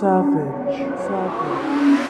savage, savage.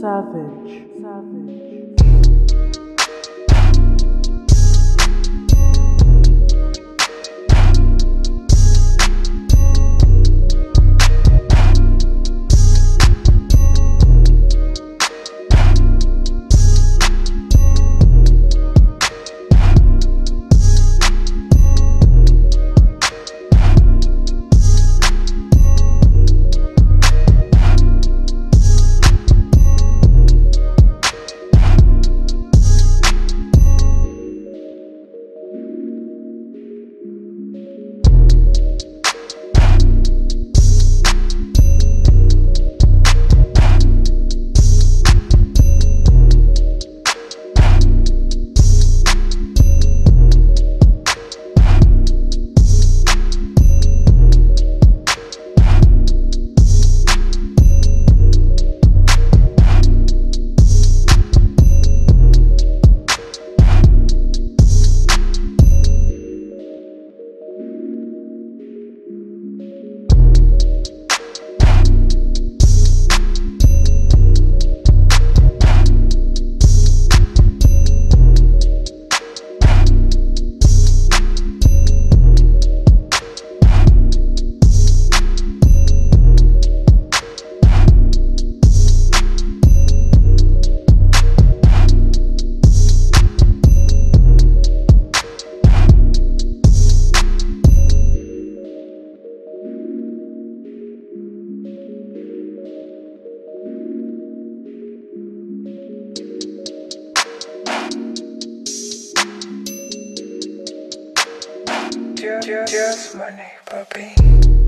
Savage, savage. Just, just my neighbor be.